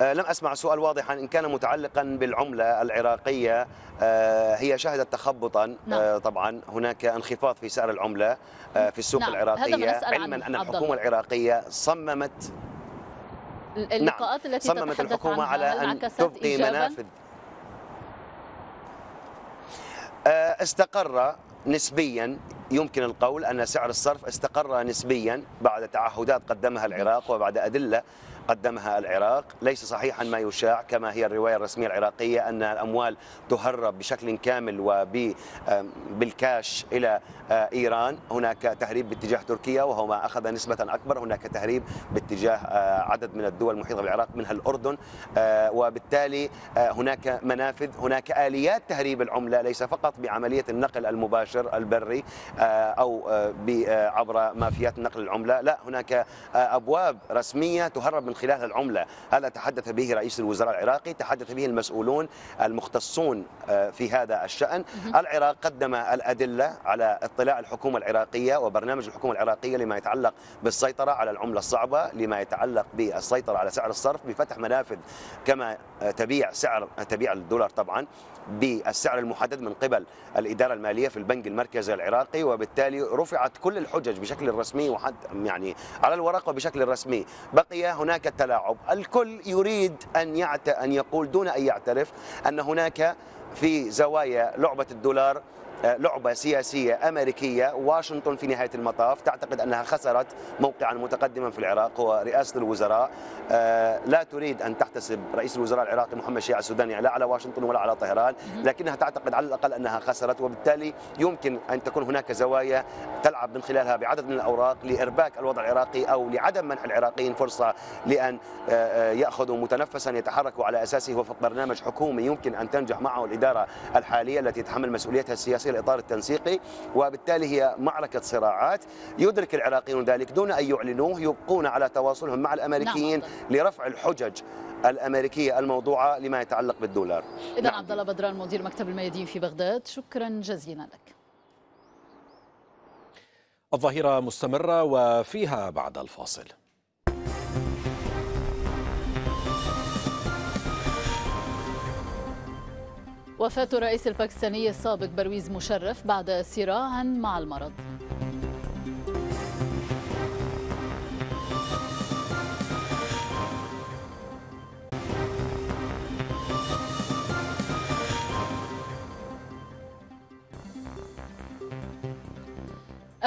آه، لم أسمع سؤال واضحا إن كان متعلقا بالعملة العراقية آه، هي شهدت تخبطا نعم. طبعا هناك انخفاض في سعر العملة في السوق نعم. العراقية علما أن الحكومة العراقية صممت اللقاءات نعم. التي صممت الحكومة على أن تبقي منافذ استقر نسبيا يمكن القول أن سعر الصرف استقر نسبيا بعد تعهدات قدمها العراق وبعد أدلة قدمها العراق. ليس صحيحا ما يشاع كما هي الرواية الرسمية العراقية أن الأموال تهرب بشكل كامل وبالكاش إلى آه، إيران. هناك تهريب باتجاه تركيا وهو ما أخذ نسبة أكبر. هناك تهريب باتجاه آه، عدد من الدول المحيطة بالعراق منها الأردن. آه، وبالتالي هناك منافذ هناك آليات تهريب العملة ليس فقط بعملية النقل المباشر البري أو عبر مافيات نقل العملة. لا هناك أبواب رسمية تهرب من خلال العملة. هذا تحدث به رئيس الوزراء العراقي؟ تحدث به المسؤولون المختصون آه، في هذا الشأن. العراق قدم الأدلة على اطلاع الحكومة العراقية وبرنامج الحكومة العراقية لما يتعلق بالسيطرة على العملة الصعبة لما يتعلق بالسيطرة على سعر الصرف بفتح منافذ كما تبيع سعر تبيع الدولار طبعا بالسعر المحدد من قبل الإدارة المالية في البنك المركزي العراقي وبالتالي رفعت كل الحجج بشكل رسمي وحد يعني على الورق وبشكل رسمي. بقي هناك التلاعب الكل يريد أن يعت... أن يقول دون أن يعترف أن هناك في زوايا لعبة الدولار لعبة سياسية أمريكية واشنطن في نهاية المطاف. تعتقد أنها خسرت موقعا متقدما في العراق هو رئاسة الوزراء. آه، لا تريد أن تحتسب رئيس الوزراء العراقي محمد شيع السوداني لا على واشنطن ولا على طهران لكنها تعتقد على الأقل أنها خسرت وبالتالي يمكن أن تكون هناك زوايا تلعب من خلالها بعدد من الأوراق لإرباك الوضع العراقي أو لعدم منح العراقيين فرصة لأن آه، يأخذوا متنفسا يتحركوا على أساسه وفق برنامج حكومي يمكن أن تنجح معه الإدارة الحالية التي تتحمل مسؤوليتها السياسية. في الإطار التنسيقي وبالتالي هي معركة صراعات يدرك العراقيون ذلك دون أن يعلنوه يبقون على تواصلهم مع الأمريكيين نعم. لرفع الحجج الأمريكية الموضوعة لما يتعلق بالدولار. اذا نعم. عبد الله بدران مدير مكتب الميادين في بغداد شكرا جزيلا لك. الظاهرة مستمرة وفيها بعد الفاصل. وفاة الرئيس الباكستاني السابق برويز مشرف بعد صراع مع المرض.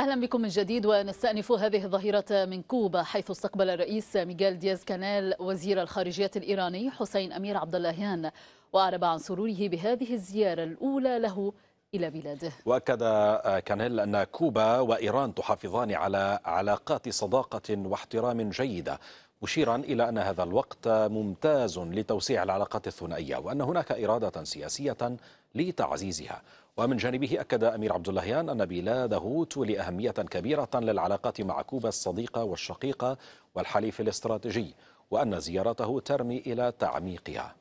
أهلا بكم من جديد ونستأنف هذه الظهيرة من كوبا حيث استقبل الرئيس ميغيل دياز كانال وزير الخارجية الإيراني حسين أمير عبد اللهيان وأعرب عن سروره بهذه الزيارة الأولى له إلى بلاده. وأكد كانيل أن كوبا وإيران تحافظان على علاقات صداقة واحترام جيدة مشيرا إلى أن هذا الوقت ممتاز لتوسيع العلاقات الثنائية وأن هناك إرادة سياسية لتعزيزها. ومن جانبه أكد أمير عبد اللهيان أن بلاده تولي أهمية كبيرة للعلاقات مع كوبا الصديقة والشقيقة والحليف الاستراتيجي وأن زيارته ترمي إلى تعميقها.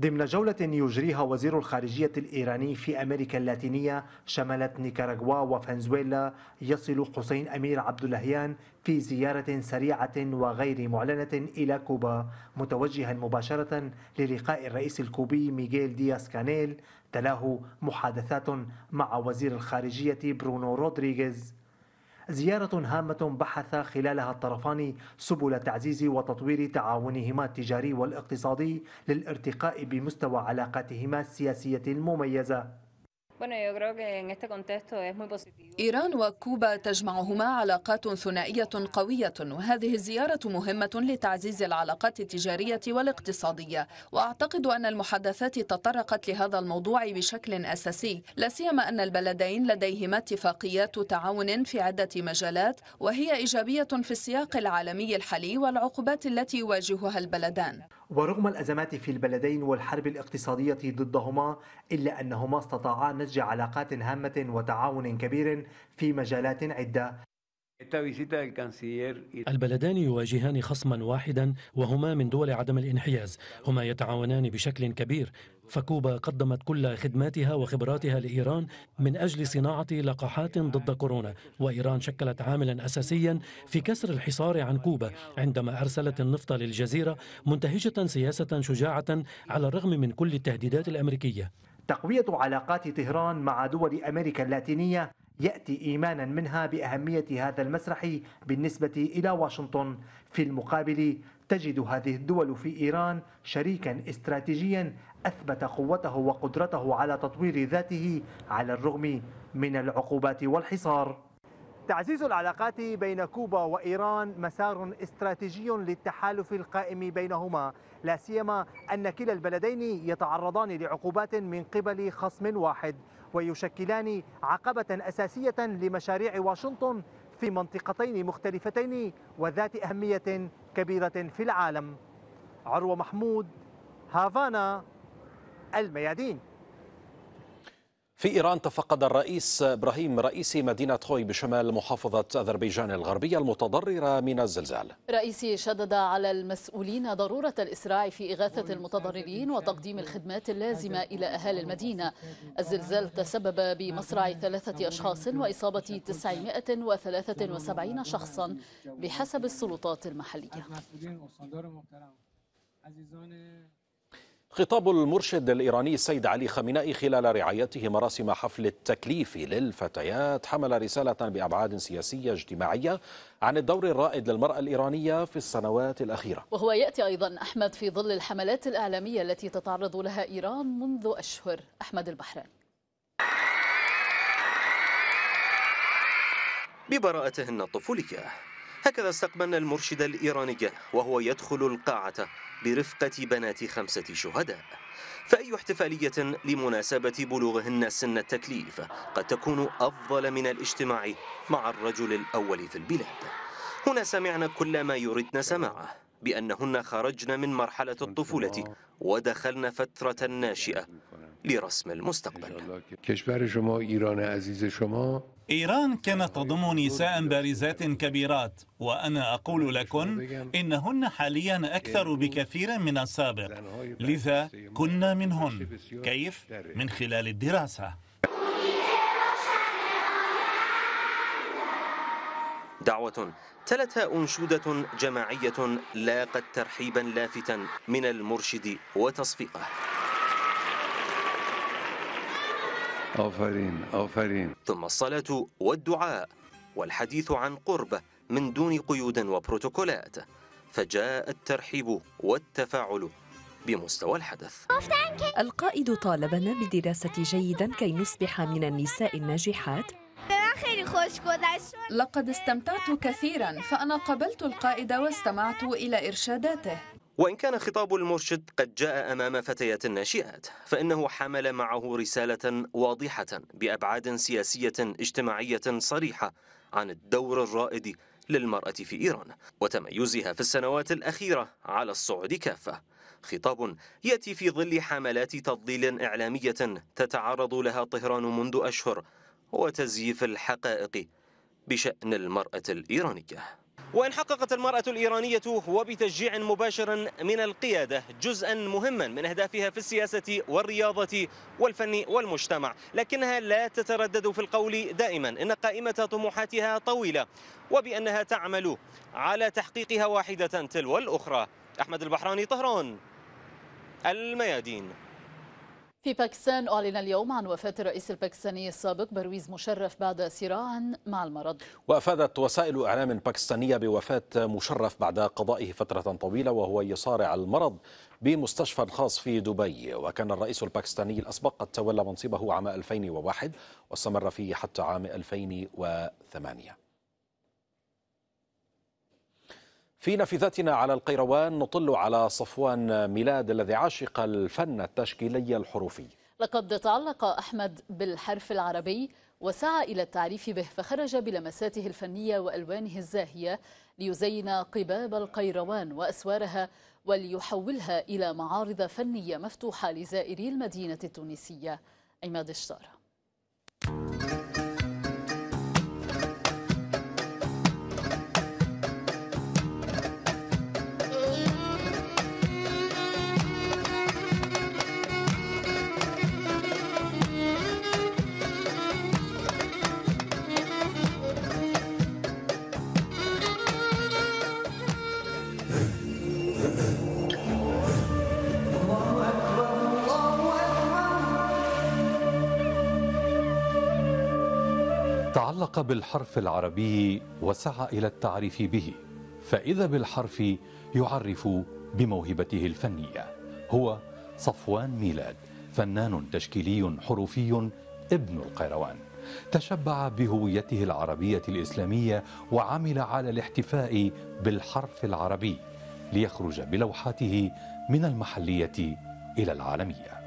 ضمن جولة يجريها وزير الخارجية الإيراني في أمريكا اللاتينية شملت نيكاراغوا وفنزويلا يصل حسين أمير عبد اللهيان في زيارة سريعة وغير معلنة إلى كوبا متوجها مباشرة للقاء الرئيس الكوبي ميغيل دياس كانيل تلاه محادثات مع وزير الخارجية برونو رودريغيز. زيارة هامة بحث خلالها الطرفان سبل تعزيز وتطوير تعاونهما التجاري والاقتصادي للارتقاء بمستوى علاقاتهما السياسية المميزة. إيران وكوبا تجمعهما علاقات ثنائية قوية وهذه الزيارة مهمة لتعزيز العلاقات التجارية والاقتصادية. وأعتقد أن المحادثات تطرقت لهذا الموضوع بشكل أساسي. لا سيما أن البلدين لديهما اتفاقيات تعاون في عدة مجالات وهي إيجابية في السياق العالمي الحالي والعقوبات التي يواجهها البلدان. ورغم الأزمات في البلدين والحرب الاقتصادية ضدهما إلا أنهما استطاعا نسج علاقات هامة وتعاون كبير في مجالات عدة. البلدان يواجهان خصما واحدا وهما من دول عدم الانحياز. هما يتعاونان بشكل كبير. فكوبا قدمت كل خدماتها وخبراتها لإيران من أجل صناعة لقاحات ضد كورونا. وإيران شكلت عاملا أساسيا في كسر الحصار عن كوبا عندما أرسلت النفط للجزيرة منتهجة سياسة شجاعة على الرغم من كل التهديدات الأمريكية. تقوية علاقات طهران مع دول أمريكا اللاتينية يأتي إيمانا منها بأهمية هذا المسرح بالنسبة إلى واشنطن. في المقابل تجد هذه الدول في إيران شريكا استراتيجيا أثبت قوته وقدرته على تطوير ذاته على الرغم من العقوبات والحصار. تعزيز العلاقات بين كوبا وإيران مسار استراتيجي للتحالف القائم بينهما. لا سيما أن كلا البلدين يتعرضان لعقوبات من قبل خصم واحد ويشكلان عقبة أساسية لمشاريع واشنطن في منطقتين مختلفتين وذات أهمية كبيرة في العالم. عروة محمود هافانا الميادين. في إيران تفقد الرئيس إبراهيم رئيسي مدينة خوي بشمال محافظة أذربيجان الغربية المتضررة من الزلزال. رئيسي شدد على المسؤولين ضرورة الإسراع في إغاثة المتضررين وتقديم الخدمات اللازمة إلى أهالي المدينة. الزلزال تسبب بمصرع ثلاثة أشخاص وإصابة 973 شخصا بحسب السلطات المحلية. خطاب المرشد الإيراني السيد علي خامنائي خلال رعايته مراسم حفل التكليف للفتيات حمل رسالة بأبعاد سياسية اجتماعية عن الدور الرائد للمرأة الإيرانية في السنوات الأخيرة. وهو يأتي أيضا أحمد في ظل الحملات الإعلامية التي تتعرض لها إيران منذ أشهر. أحمد البحران. ببراءتهن الطفولية. هكذا استقبلنا المرشد الإيراني وهو يدخل القاعة برفقة بنات خمسة شهداء. فأي احتفالية لمناسبة بلوغهن سن التكليف قد تكون أفضل من الاجتماع مع الرجل الأول في البلاد. هنا سمعنا كل ما يردن سماعه بأنهن خرجن من مرحلة الطفولة ودخلن فترة ناشئة لرسم المستقبل. إيران كانت تضم نساء بارزات كبيرات وأنا أقول لكم إنهن حاليا أكثر بكثير من السابق. لذا كنا منهن كيف؟ من خلال الدراسة. دعوة تلتها أنشودة جماعية لاقت ترحيبا لافتا من المرشد وتصفيقه. آفرين آفرين ثم الصلاة والدعاء والحديث عن قرب من دون قيود وبروتوكولات فجاء الترحيب والتفاعل بمستوى الحدث. القائد طالبنا بدراسة جيدا كي نصبح من النساء الناجحات. لقد استمتعت كثيرا فأنا قبلت القائد واستمعت إلى إرشاداته. وإن كان خطاب المرشد قد جاء أمام فتيات الناشئات فإنه حمل معه رسالة واضحة بأبعاد سياسية اجتماعية صريحة عن الدور الرائد للمرأة في إيران وتميزها في السنوات الأخيرة على الصعود كافة. خطاب يأتي في ظل حملات تضليل إعلامية تتعرض لها طهران منذ أشهر وتزييف الحقائق بشأن المرأة الإيرانية. وإن حققت المرأة الإيرانية وبتشجيع مباشر من القيادة جزءا مهما من أهدافها في السياسة والرياضة والفن والمجتمع. لكنها لا تتردد في القول دائما إن قائمة طموحاتها طويلة وبأنها تعمل على تحقيقها واحدة تلو الأخرى. أحمد البحراني طهران الميادين. في باكستان أعلن اليوم عن وفاة الرئيس الباكستاني السابق برويز مشرف بعد صراع مع المرض. وأفادت وسائل إعلام باكستانية بوفاة مشرف بعد قضائه فترة طويلة وهو يصارع المرض بمستشفى خاص في دبي. وكان الرئيس الباكستاني الأسبق قد تولى منصبه عام 2001 واستمر فيه حتى عام 2008 في نافذتنا على القيروان نطل على صفوان ميلاد الذي عاشق الفن التشكيلي الحروفي. لقد تعلق أحمد بالحرف العربي وسعى إلى التعريف به فخرج بلمساته الفنية وألوانه الزاهية ليزين قباب القيروان وأسوارها وليحولها إلى معارض فنية مفتوحة لزائري المدينة التونسية. عماد الشطارة تعلق بالحرف العربي وسعى إلى التعريف به فإذا بالحرف يعرف بموهبته الفنية. هو صفوان ميلاد فنان تشكيلي حروفي ابن القيروان. تشبع بهويته العربية الإسلامية وعمل على الاحتفاء بالحرف العربي ليخرج بلوحاته من المحلية إلى العالمية.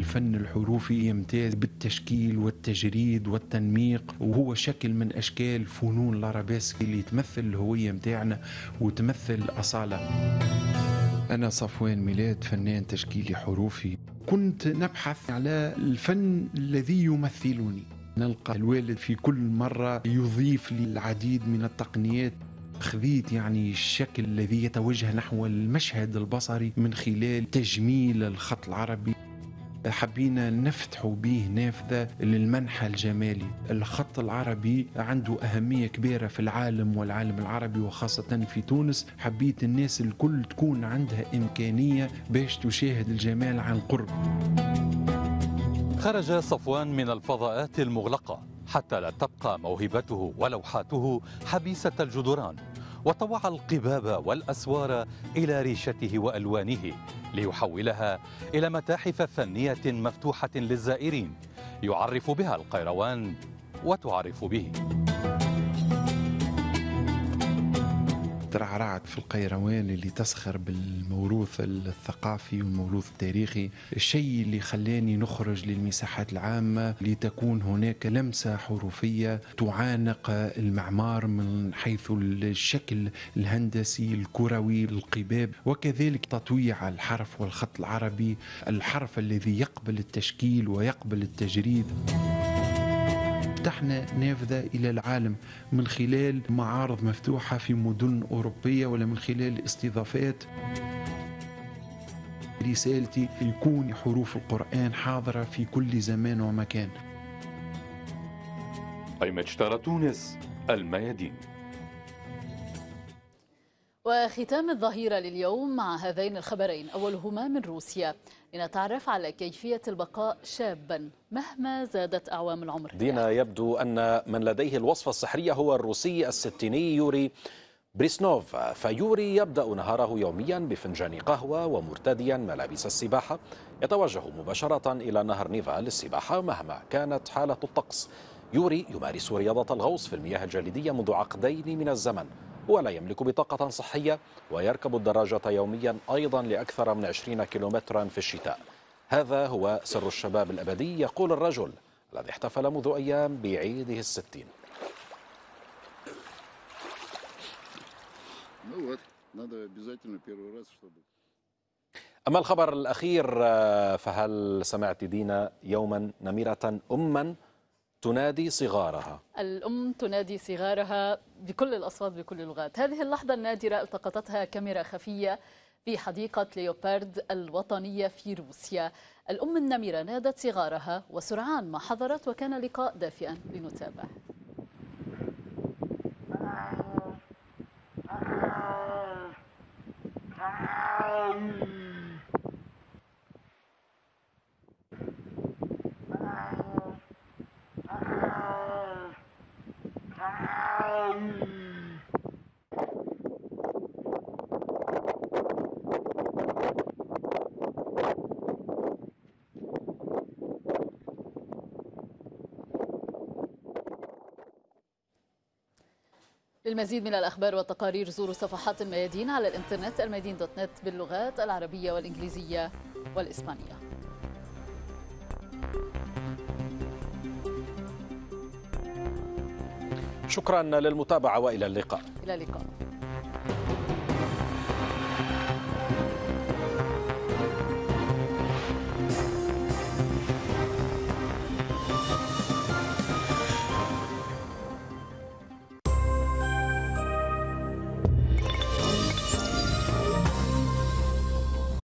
الفن الحروفي يمتاز بالتشكيل والتجريد والتنميق وهو شكل من أشكال فنون الارابيسك اللي تمثل الهوية متاعنا وتمثل الأصالة. أنا صفوان ميلاد فنان تشكيلي حروفي. كنت نبحث على الفن الذي يمثلني. نلقى الوالد في كل مرة يضيف لي العديد من التقنيات. خذيت يعني الشكل الذي يتوجه نحو المشهد البصري من خلال تجميل الخط العربي. حبينا نفتح به نافذة للمنحى الجمالي. الخط العربي عنده أهمية كبيرة في العالم والعالم العربي وخاصة في تونس. حبيت الناس الكل تكون عندها إمكانية باش تشاهد الجمال عن قرب. خرج صفوان من الفضاءات المغلقة. حتى لا تبقى موهبته ولوحاته حبيسة الجدران. وطوع القباب والأسوار إلى ريشته وألوانه ليحولها إلى متاحف فنية مفتوحة للزائرين يعرف بها القيروان وتعرف به. ترعرعت في القيروان اللي تسخر بالموروث الثقافي والموروث التاريخي. الشيء اللي خلاني نخرج للمساحات العامة لتكون هناك لمسة حروفية تعانق المعمار من حيث الشكل الهندسي الكروي القباب. وكذلك تطويع الحرف والخط العربي الحرف الذي يقبل التشكيل ويقبل التجريد. فتحنا نافذة إلى العالم من خلال معارض مفتوحة في مدن أوروبية ولا من خلال استضافات. رسالتي يكون حروف القرآن حاضرة في كل زمان ومكان. قيمة اشترى تونس الميادين. وختام الظهيرة لليوم مع هذين الخبرين أولهما من روسيا. لنتعرف على كيفية البقاء شابا مهما زادت أعوام العمر. دينا يبدو أن من لديه الوصفة السحرية هو الروسي الستيني يوري بريسنوف. فيوري يبدأ نهاره يوميا بفنجان قهوة ومرتديا ملابس السباحة. يتوجه مباشرة إلى نهر نيفا للسباحة مهما كانت حالة الطقس. يوري يمارس رياضة الغوص في المياه الجليدية منذ عقدين من الزمن. ولا يملك بطاقة صحية ويركب الدراجة يوميا أيضا لأكثر من 20 كيلومترا في الشتاء. هذا هو سر الشباب الأبدي يقول الرجل الذي احتفل منذ أيام بعيده الستين. أما الخبر الأخير فهل سمعت دينا يوما نميرة أما؟ تنادي صغارها. الأم تنادي صغارها بكل الأصوات بكل اللغات. هذه اللحظة النادرة التقطتها كاميرا خفية في حديقة ليوبارد الوطنية في روسيا. الأم النمرة نادت صغارها وسرعان ما حضرت وكان لقاء دافئا لنتابع. للمزيد من الأخبار والتقارير زوروا صفحات الميادين على الإنترنت الميادين دوت نت باللغات العربية والإنجليزية والإسبانية. شكرا للمتابعة وإلى اللقاء. إلى اللقاء.